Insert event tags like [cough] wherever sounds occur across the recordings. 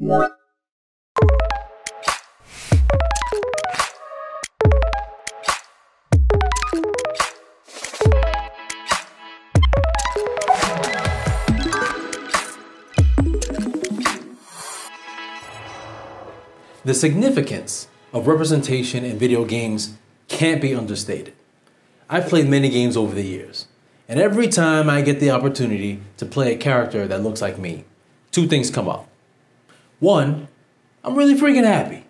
The significance of representation in video games can't be understated. I've played many games over the years, and every time I get the opportunity to play a character that looks like me, two things come up. One, I'm really freaking happy.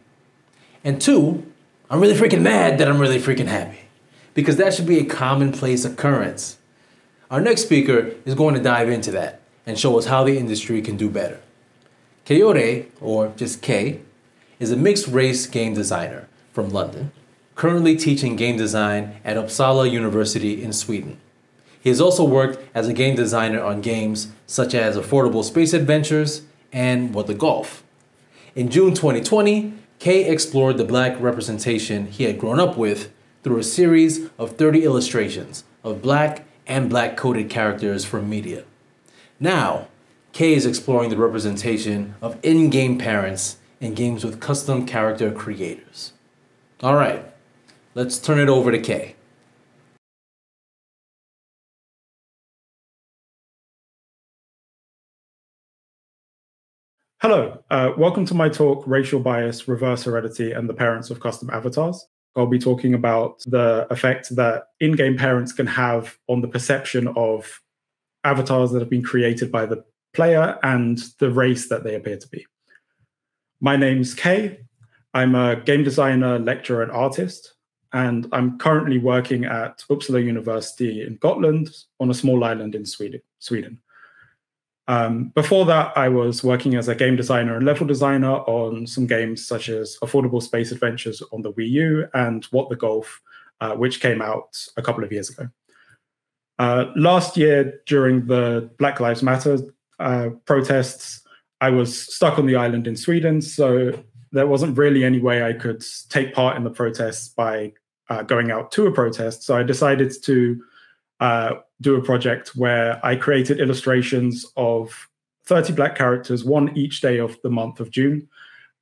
And two, I'm really freaking mad that I'm really freaking happy. Because that should be a commonplace occurrence. Our next speaker is going to dive into that and show us how the industry can do better. Kayode, or just Kay, is a mixed race game designer from London, currently teaching game design at Uppsala University in Sweden. He has also worked as a game designer on games such as Affordable Space Adventures and What the Golf. In June 2020, Kay explored the black representation he had grown up with through a series of 30 illustrations of black and black coded characters from media. Now, Kay is exploring the representation of in game parents in games with custom character creators. All right, let's turn it over to Kay. Hello, uh, welcome to my talk, Racial Bias, Reverse Heredity, and the Parents of Custom Avatars. I'll be talking about the effect that in game parents can have on the perception of avatars that have been created by the player and the race that they appear to be. My name's Kay. I'm a game designer, lecturer, and artist, and I'm currently working at Uppsala University in Gotland on a small island in Sweden. Sweden. Um, before that, I was working as a game designer and level designer on some games such as Affordable Space Adventures on the Wii U and What the Golf, uh, which came out a couple of years ago. Uh, last year, during the Black Lives Matter uh, protests, I was stuck on the island in Sweden, so there wasn't really any way I could take part in the protests by uh, going out to a protest. So I decided to uh, do a project where I created illustrations of 30 black characters, one each day of the month of June,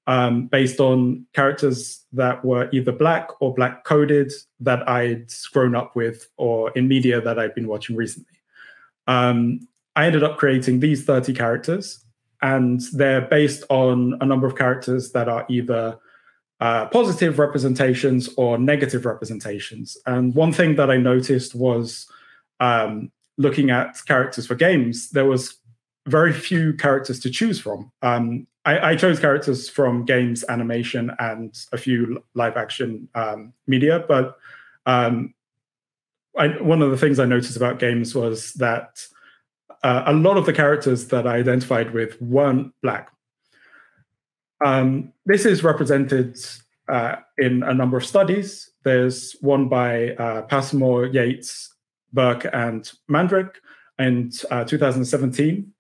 um, based on characters that were either black or black coded that I'd grown up with or in media that I'd been watching recently. Um, I ended up creating these 30 characters, and they're based on a number of characters that are either uh, positive representations or negative representations. And one thing that I noticed was um, looking at characters for games, there was very few characters to choose from. Um, I, I, chose characters from games, animation, and a few live action um, media. But um, I, one of the things I noticed about games was that uh, a lot of the characters that I identified with weren't black. Um, this is represented uh, in a number of studies. There's one by uh, Passmore, Yates, Birk and Mandryk in uh, 2017,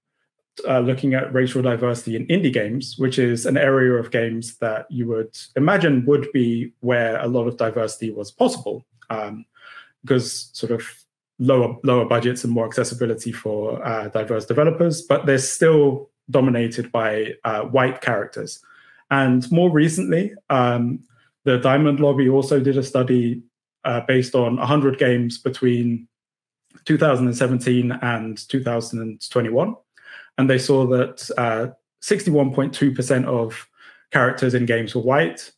uh, looking at racial diversity in indie games, which is an area of games that you would imagine would be where a lot of diversity was possible, um, because sort of lower lower budgets and more accessibility for uh, diverse developers, but they're still dominated by uh, white characters. And more recently, um, the Diamond Lobby also did a study uh, based on 100 games between 2017 and 2021. And they saw that uh, 61.2% of characters in games were white,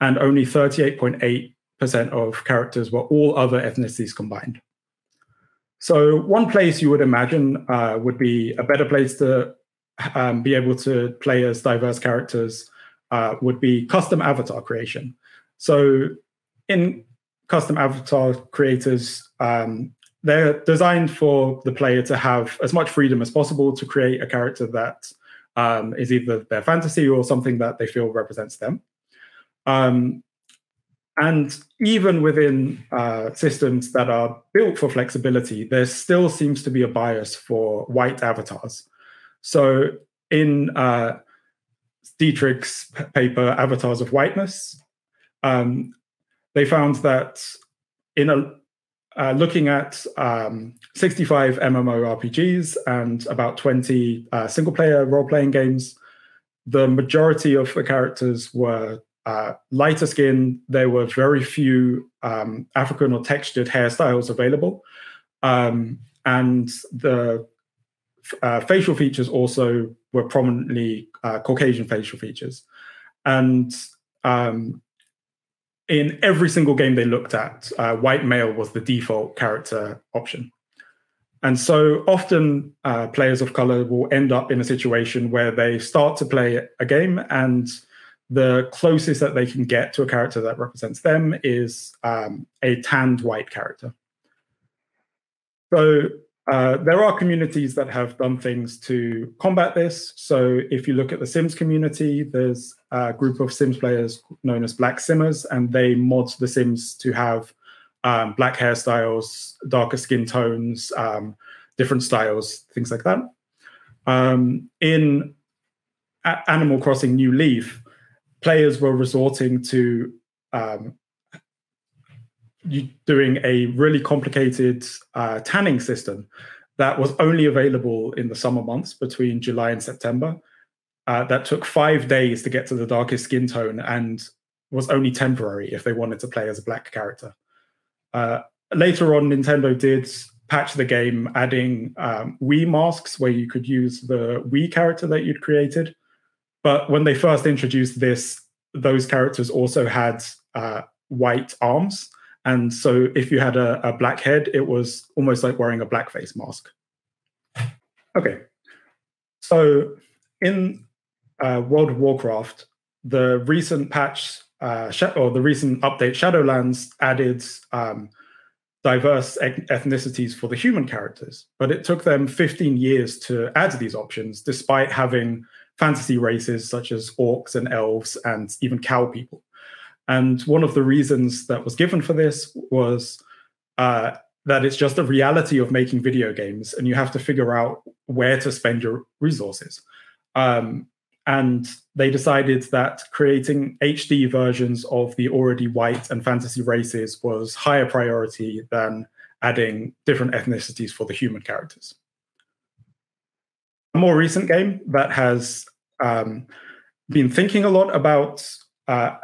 and only 38.8% of characters were all other ethnicities combined. So, one place you would imagine uh, would be a better place to um, be able to play as diverse characters uh, would be custom avatar creation. So, in custom avatar creators, um, they're designed for the player to have as much freedom as possible to create a character that um, is either their fantasy or something that they feel represents them. Um, and even within uh, systems that are built for flexibility, there still seems to be a bias for white avatars. So in uh, Dietrich's paper, Avatars of Whiteness, um, they found that in a uh, looking at um, 65 MMORPGs and about 20 uh, single player role playing games, the majority of the characters were uh, lighter skin. There were very few um, African or textured hairstyles available. Um, and the uh, facial features also were prominently uh, Caucasian facial features. And um, in every single game they looked at, uh, white male was the default character option. And so often uh, players of color will end up in a situation where they start to play a game and the closest that they can get to a character that represents them is um, a tanned white character. So uh, there are communities that have done things to combat this. So if you look at the Sims community, there's a group of Sims players known as Black Simmers, and they mod the Sims to have um, black hairstyles, darker skin tones, um, different styles, things like that. Um, in a- Animal Crossing New Leaf, players were resorting to um, doing a really complicated uh, tanning system that was only available in the summer months between July and September. Uh, that took five days to get to the darkest skin tone and was only temporary if they wanted to play as a black character. Uh, later on, Nintendo did patch the game, adding um, Mii masks where you could use the Mii character that you'd created. But when they first introduced this, those characters also had uh, white arms and so if you had a, a black head, it was almost like wearing a blackface mask. Okay. So in uh, World of Warcraft, the recent patch uh, or the recent update Shadowlands added um, diverse ethnicities for the human characters, but it took them 15 years to add these options, despite having fantasy races such as orcs and elves and even cow people. And one of the reasons that was given for this was uh, that it's just a reality of making video games, and you have to figure out where to spend your resources. Um, and they decided that creating HD versions of the already white and fantasy races was higher priority than adding different ethnicities for the human characters. A more recent game that has um, been thinking a lot about uh,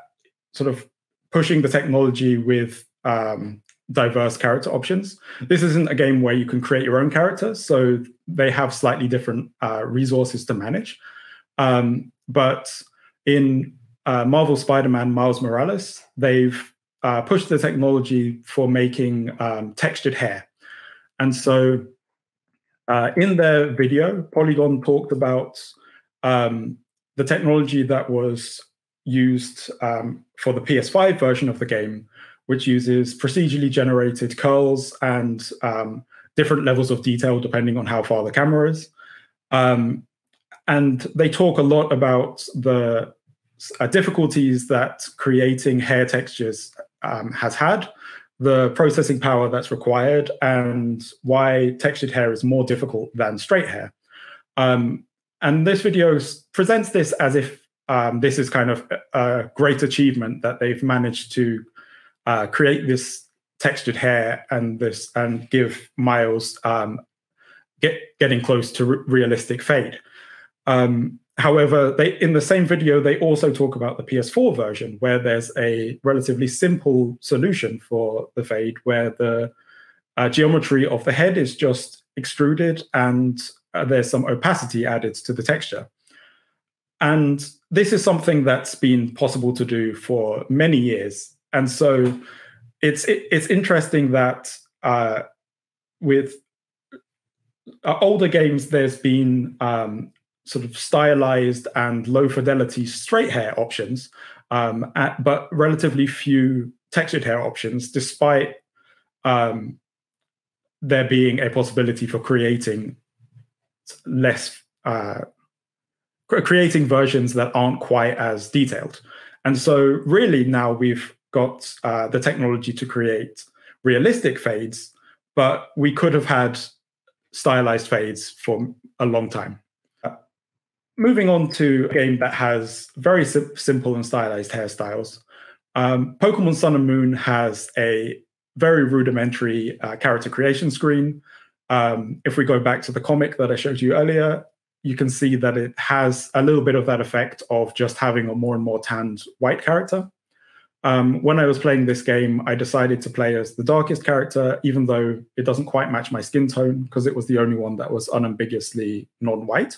sort of pushing the technology with um, diverse character options. This isn't a game where you can create your own character, so they have slightly different uh, resources to manage. Um, but in uh, Marvel Spider-Man Miles Morales, they've uh, pushed the technology for making um, textured hair. And so uh, in their video, Polygon talked about um, the technology that was used um, for the PS5 version of the game, which uses procedurally generated curls and um, different levels of detail depending on how far the camera is. Um, and they talk a lot about the uh, difficulties that creating hair textures um, has had, the processing power that's required, and why textured hair is more difficult than straight hair. Um, and this video presents this as if um, this is kind of a great achievement that they've managed to uh, create this textured hair and this and give Miles um, get getting close to re- realistic fade. Um, however, they in the same video they also talk about the PS4 version where there's a relatively simple solution for the fade where the uh, geometry of the head is just extruded and uh, there's some opacity added to the texture. And this is something that's been possible to do for many years. And so it's it, it's interesting that uh, with uh, older games, there's been um, sort of stylized and low fidelity straight hair options, um, at, but relatively few textured hair options, despite um, there being a possibility for creating less uh, creating versions that aren't quite as detailed. And so, really, now we've got uh, the technology to create realistic fades, but we could have had stylized fades for a long time. Uh, moving on to a game that has very sim- simple and stylized hairstyles. Um, Pokemon Sun and Moon has a very rudimentary uh, character creation screen. Um, if we go back to the comic that I showed you earlier, you can see that it has a little bit of that effect of just having a more and more tanned white character. Um, when I was playing this game, I decided to play as the darkest character, even though it doesn't quite match my skin tone, because it was the only one that was unambiguously non white.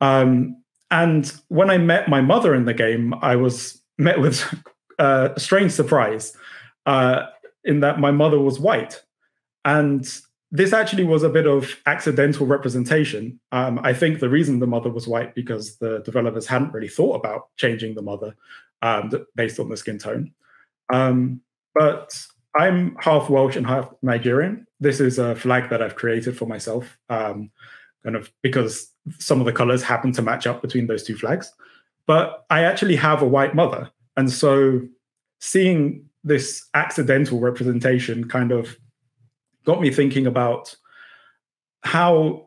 Um, and when I met my mother in the game, I was met with [laughs] a strange surprise uh, in that my mother was white. And this actually was a bit of accidental representation. Um, I think the reason the mother was white because the developers hadn't really thought about changing the mother um, based on the skin tone. Um, but I'm half Welsh and half Nigerian. This is a flag that I've created for myself, um, kind of because some of the colors happen to match up between those two flags. But I actually have a white mother. And so seeing this accidental representation kind of got me thinking about how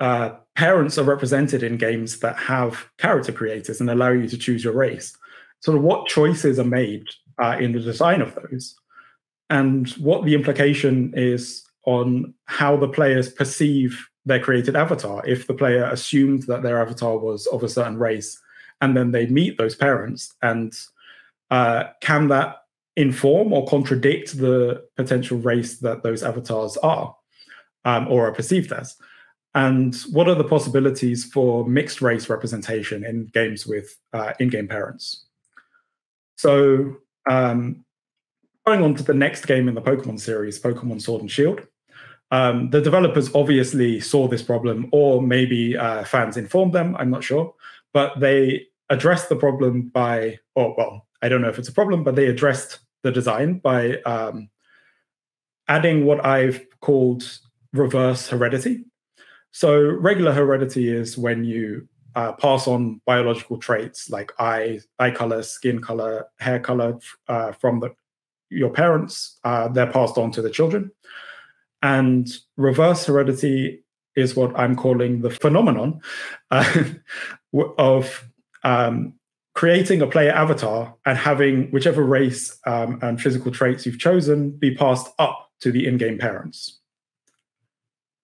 uh, parents are represented in games that have character creators and allow you to choose your race. Sort of what choices are made uh, in the design of those, and what the implication is on how the players perceive their created avatar. If the player assumed that their avatar was of a certain race, and then they meet those parents, and uh, can that inform or contradict the potential race that those avatars are um, or are perceived as? And what are the possibilities for mixed race representation in games with uh, in game parents? So, um, going on to the next game in the Pokemon series, Pokemon Sword and Shield. Um, the developers obviously saw this problem, or maybe uh, fans informed them, I'm not sure, but they addressed the problem by, or well, I don't know if it's a problem, but they addressed the design by um, adding what I've called reverse heredity. So, regular heredity is when you uh, pass on biological traits like eye, eye color, skin color, hair color uh, from the, your parents. Uh, they're passed on to the children. And reverse heredity is what I'm calling the phenomenon uh, [laughs] of um, creating a player avatar and having whichever race um, and physical traits you've chosen be passed up to the in-game parents.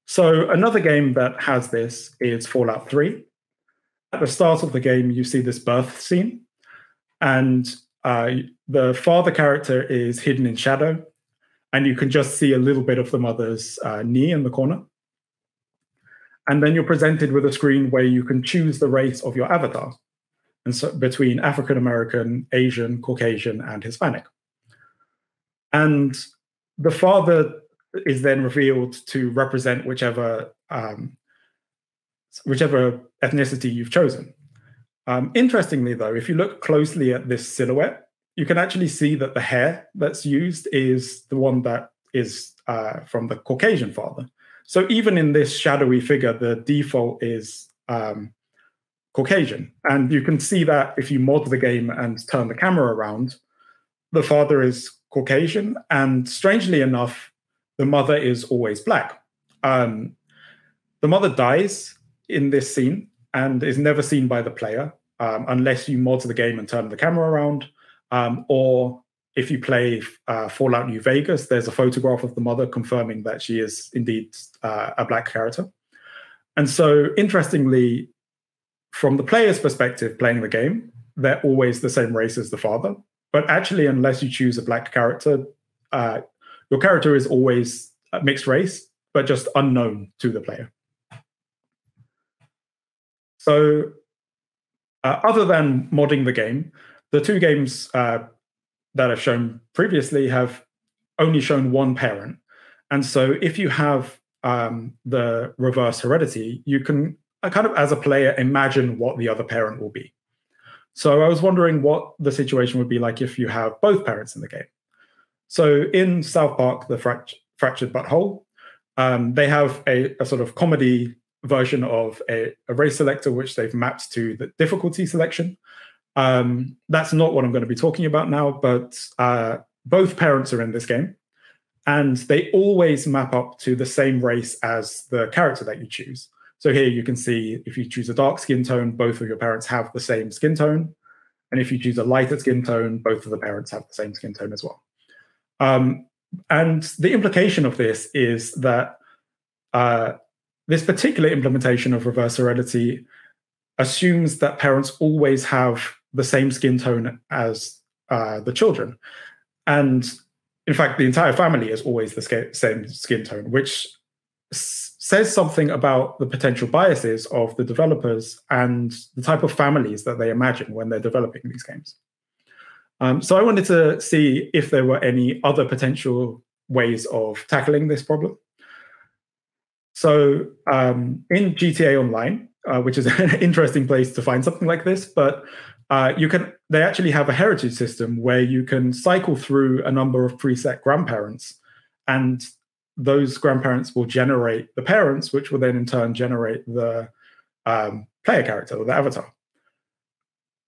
So another game that has this is Fallout 3. At the start of the game, you see this birth scene, and uh, the father character is hidden in shadow, and you can just see a little bit of the mother's uh, knee in the corner. And then you're presented with a screen where you can choose the race of your avatar and so between African American, Asian, Caucasian, and Hispanic. And the father is then revealed to represent whichever um, whichever ethnicity you've chosen. Um, interestingly, though, if you look closely at this silhouette, you can actually see that the hair that's used is the one that is uh, from the Caucasian father. So even in this shadowy figure, the default is um, Caucasian. And you can see that if you mod the game and turn the camera around, the father is Caucasian. And strangely enough, the mother is always black. Um, the mother dies in this scene and is never seen by the player um, unless you mod the game and turn the camera around. Um, or if you play uh, Fallout New Vegas, there's a photograph of the mother confirming that she is indeed uh, a black character. And so, interestingly, from the player's perspective playing the game, they're always the same race as the father. But actually, unless you choose a black character, uh, your character is always a mixed race, but just unknown to the player. So, uh, other than modding the game, the two games uh, that I've shown previously have only shown one parent. And so, if you have um, the reverse heredity, you can I kind of, as a player, imagine what the other parent will be. So I was wondering what the situation would be like if you have both parents in the game. So in South Park, the Fract- Fractured But Whole, um, they have a, a, sort of comedy version of a, a, race selector, which they've mapped to the difficulty selection. Um, that's not what I'm going to be talking about now, but uh, both parents are in this game. And they always map up to the same race as the character that you choose. So here you can see if you choose a dark skin tone, both of your parents have the same skin tone. And if you choose a lighter skin tone, both of the parents have the same skin tone as well. Um, and the implication of this is that uh, this particular implementation of reverse heredity assumes that parents always have the same skin tone as uh, the children. And in fact, the entire family is always the same skin tone, which says something about the potential biases of the developers and the type of families that they imagine when they're developing these games. Um, so I wanted to see if there were any other potential ways of tackling this problem. So um, in GTA Online, uh, which is [laughs] an interesting place to find something like this, but uh, you can they actually have a heritage system where you can cycle through a number of preset grandparents and those grandparents will generate the parents which will then in turn generate the um, player character or the avatar.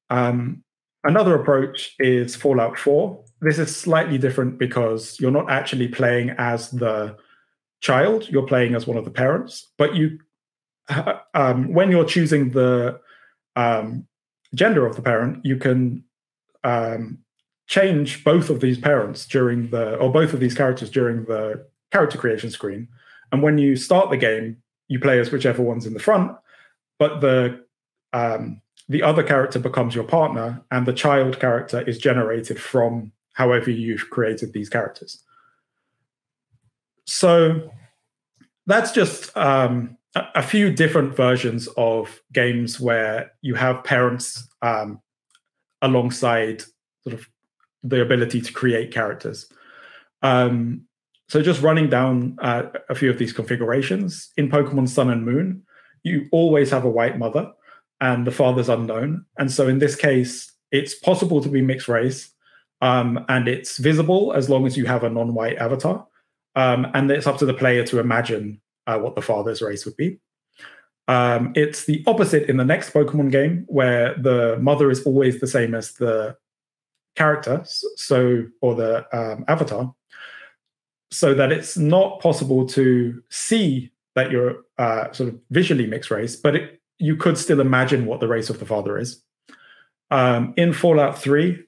Um, another approach is fallout 4 this is slightly different because you're not actually playing as the child you're playing as one of the parents but you um, when you're choosing the um, gender of the parent, you can um, change both of these parents during the, or both of these characters during the character creation screen. And when you start the game, you play as whichever one's in the front, but the um, the other character becomes your partner, and the child character is generated from however you've created these characters. So that's just um, a few different versions of games where you have parents um, alongside sort of the ability to create characters. Um, so just running down uh, a few of these configurations in Pokemon Sun and Moon, you always have a white mother and the father's unknown. And so in this case, it's possible to be mixed race um, and it's visible as long as you have a non-white avatar. Um, and it's up to the player to imagine uh, what the father's race would be. Um, it's the opposite in the next Pokemon game, where the mother is always the same as the character, so or the um, avatar, so that it's not possible to see that you're uh, sort of visually mixed race, but it, you could still imagine what the race of the father is. Um, in Fallout 3,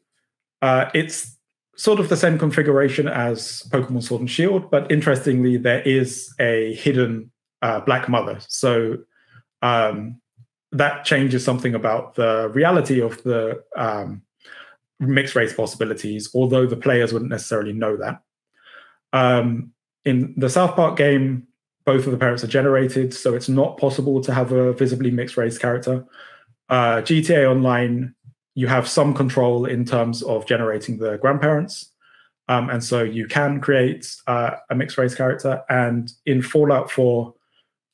uh, it's sort of the same configuration as Pokemon Sword and Shield, but interestingly, there is a hidden uh, Black Mother. So um, that changes something about the reality of the um, mixed race possibilities, although the players wouldn't necessarily know that. Um, in the South Park game, both of the parents are generated, so it's not possible to have a visibly mixed race character. Uh, GTA Online you have some control in terms of generating the grandparents. Um, and so you can create uh, a mixed race character. And in Fallout 4,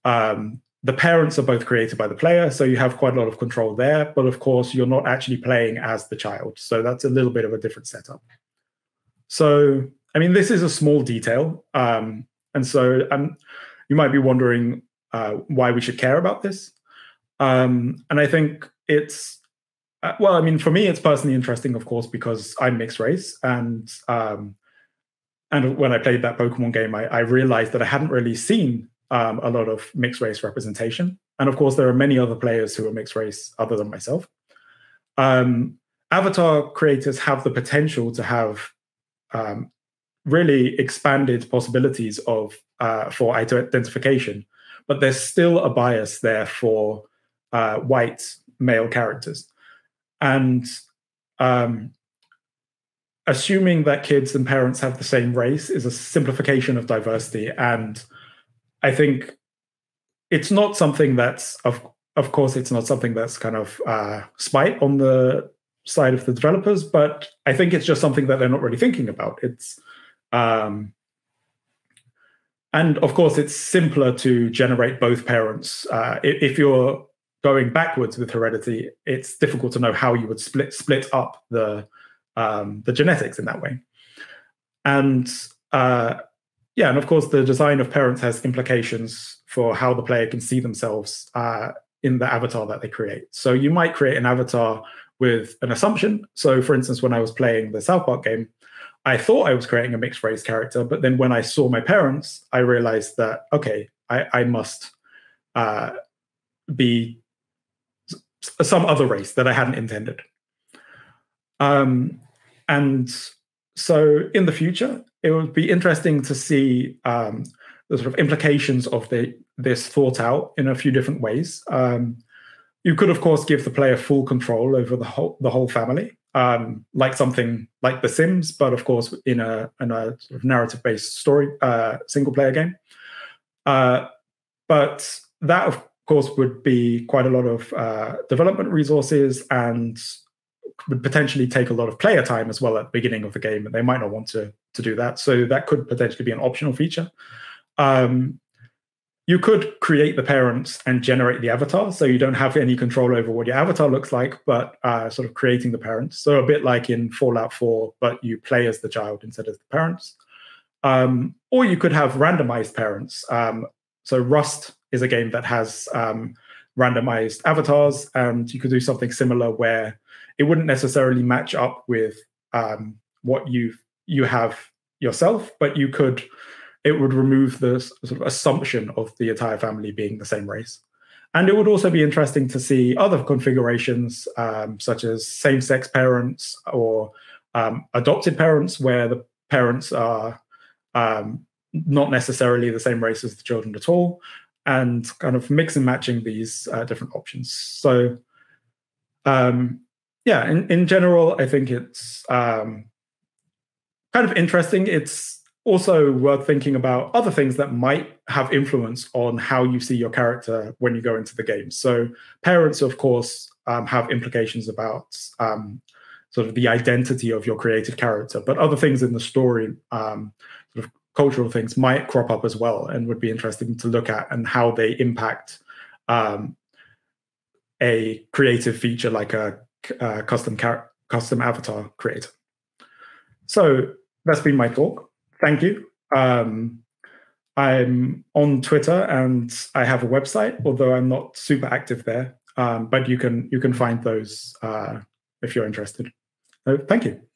um, the parents are both created by the player. So you have quite a lot of control there. But of course, you're not actually playing as the child. So that's a little bit of a different setup. So, I mean, this is a small detail. Um, and so um, you might be wondering uh, why we should care about this. Um, and I think it's uh, well, I mean, for me, it's personally interesting, of course, because I'm mixed race, and um, and when I played that Pokemon game, I, I realized that I hadn't really seen um, a lot of mixed race representation, and of course, there are many other players who are mixed race other than myself. Um, Avatar creators have the potential to have um, really expanded possibilities of uh, for identification, but there's still a bias there for uh, white male characters. And um, assuming that kids and parents have the same race is a simplification of diversity. And i think it's not something that's of of course it's not something that's kind of uh, spite on the side of the developers but i think it's just something that they're not really thinking about. It's um, and of course it's simpler to generate both parents uh, if you're going backwards with heredity, it's difficult to know how you would split split up the um, the genetics in that way. And uh, yeah, and of course, the design of parents has implications for how the player can see themselves uh, in the avatar that they create. So you might create an avatar with an assumption. So, for instance, when I was playing the South Park game, I thought I was creating a mixed race character, but then when I saw my parents, I realized that okay, I, I must uh, be some other race that I hadn't intended. Um, and so in the future, it would be interesting to see um, the sort of implications of the this thought out in a few different ways. Um, you could, of course, give the player full control over the whole the whole family, um, like something like The Sims, but of course in a in a sort of narrative based story uh, single player game. Uh, but that, of course, would be quite a lot of uh, development resources and would potentially take a lot of player time as well at the beginning of the game, and they might not want to to do that. So that could potentially be an optional feature. Um, you could create the parents and generate the avatar, so you don't have any control over what your avatar looks like, but uh, sort of creating the parents. So a bit like in Fallout 4, but you play as the child instead of the parents. Um, or you could have randomized parents. Um, so Rust is a game that has um, randomized avatars, and you could do something similar where it wouldn't necessarily match up with um, what you you have yourself, but you could it would remove the sort of assumption of the entire family being the same race. And it would also be interesting to see other configurations, um, such as same sex parents or um, adopted parents, where the parents are um, not necessarily the same race as the children at all, and kind of mix and matching these uh, different options. So, um, yeah, in, in general, I think it's um, kind of interesting. It's also worth thinking about other things that might have influence on how you see your character when you go into the game. So, parents, of course, um, have implications about um, sort of the identity of your creative character, but other things in the story, um, sort of cultural things, might crop up as well and would be interesting to look at and how they impact um, a creative feature like a, a custom custom avatar creator. So that's been my talk. Thank you. Um, I'm on Twitter and I have a website, although I'm not super active there. Um, but you can you can find those uh, if you're interested. So thank you.